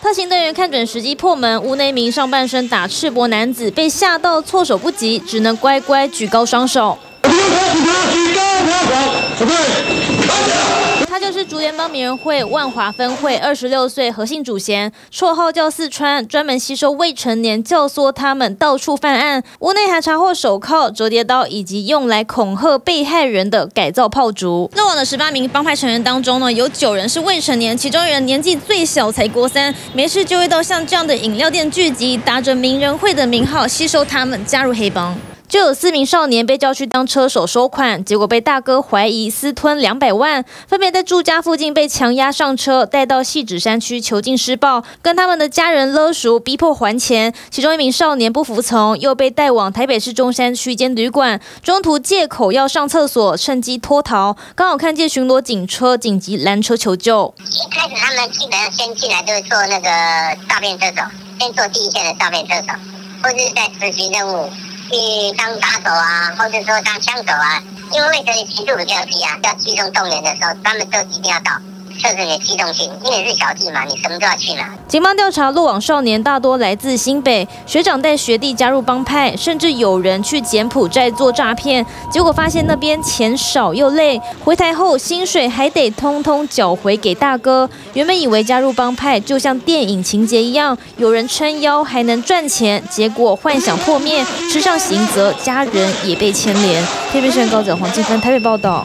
特勤队员看准时机破门，屋内一名上半身打赤膊男子被吓到措手不及，只能乖乖举高双手。他就是竹联邦名人会万华分会二十六岁何姓主嫌，绰号叫四川，专门吸收未成年，教唆他们到处犯案。屋内还查获手铐、折叠刀以及用来恐吓被害人的改造炮竹。落网的十八名帮派成员当中呢，有九人是未成年，其中一人年纪最小才国三，没事就会到像这样的饮料店聚集，打着名人会的名号吸收他们加入黑帮。就有四名少年被叫去当车手收款，结果被大哥怀疑私吞两百万，分别在住家附近被强压上车，带到细指山区囚禁施暴，跟他们的家人勒赎，逼迫还钱。其中一名少年不服从，又被带往台北市中山区间旅馆，中途借口要上厕所，趁机脱逃。刚好看见巡逻警车，紧急拦车求救。一开始他们基本上先进来就是做那个诈骗车手，先做第一线的诈骗车手，或是在执行任务。去当打手啊，或者说当枪手啊，因为未成年程度比较低啊，要集中动员的时候，他们都一定要到。测试你的机动性，因为是小弟嘛，你什么都要去嘛。警方调查落网少年大多来自新北，学长带学弟加入帮派，甚至有人去柬埔寨做诈骗，结果发现那边钱少又累，回台后薪水还得通通缴回给大哥。原本以为加入帮派就像电影情节一样，有人撑腰还能赚钱，结果幻想破灭，吃上刑责，家人也被牵连。特别新高者黄金芬台北报道。